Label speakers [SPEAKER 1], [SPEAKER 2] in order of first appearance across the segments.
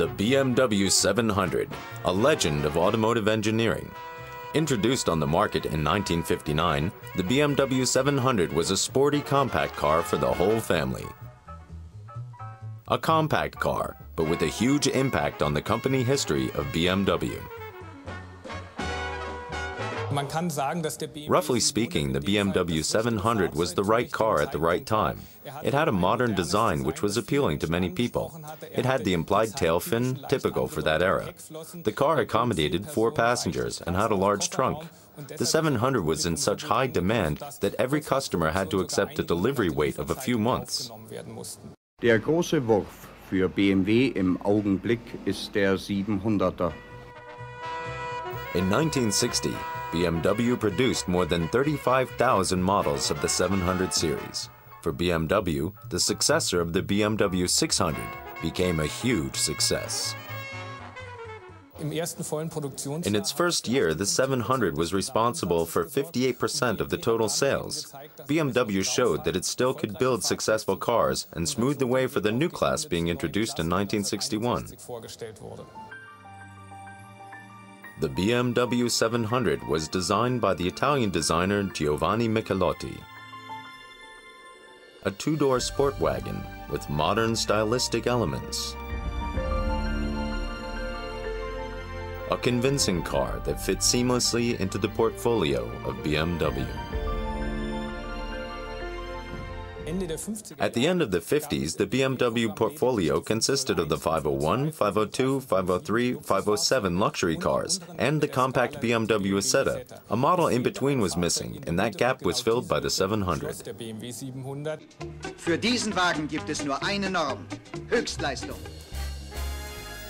[SPEAKER 1] The BMW 700, a legend of automotive engineering. Introduced on the market in 1959, the BMW 700 was a sporty compact car for the whole family. A compact car, but with a huge impact on the company history of BMW. Roughly speaking, the BMW 700 was the right car at the right time. It had a modern design which was appealing to many people. It had the implied tail fin, typical for that era. The car accommodated four passengers and had a large trunk. The 700 was in such high demand that every customer had to accept a delivery wait of a few months.
[SPEAKER 2] Der große Wurf für BMW im Augenblick ist der 700er.
[SPEAKER 1] In 1960, BMW produced more than 35,000 models of the 700 series. For BMW, the successor of the BMW 600 became a huge success. In its first year, the 700 was responsible for 58% of the total sales. BMW showed that it still could build successful cars and smoothed the way for the new class being introduced in 1961. The BMW 700 was designed by the Italian designer Giovanni Michelotti. A two-door sport wagon with modern stylistic elements. A convincing car that fits seamlessly into the portfolio of BMW. At the end of the 50s, the BMW portfolio consisted of the 501, 502, 503, 507 luxury cars and the compact BMW Isetta. A model in between was missing, and that gap was filled by the 700.
[SPEAKER 3] Für diesen Wagen gibt es nur eine Norm: Höchstleistung.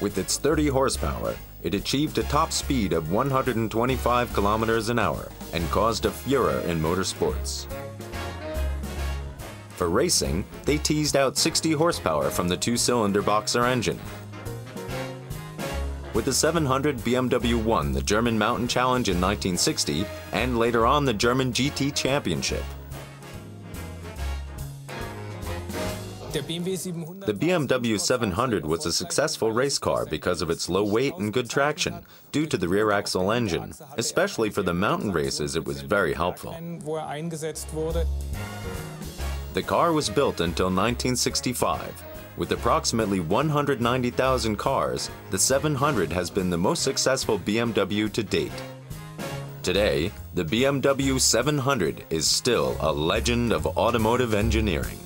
[SPEAKER 1] With its 30 horsepower, it achieved a top speed of 125 kilometers an hour and caused a furor in motorsports. For racing, they teased out 60 horsepower from the two-cylinder boxer engine. With the 700, BMW won the German Mountain Challenge in 1960 and later on the German GT Championship. The BMW 700 was a successful race car because of its low weight and good traction, due to the rear axle engine. Especially for the mountain races, it was very helpful. The car was built until 1965. With approximately 190,000 cars, the 700 has been the most successful BMW to date. Today, the BMW 700 is still a legend of automotive engineering.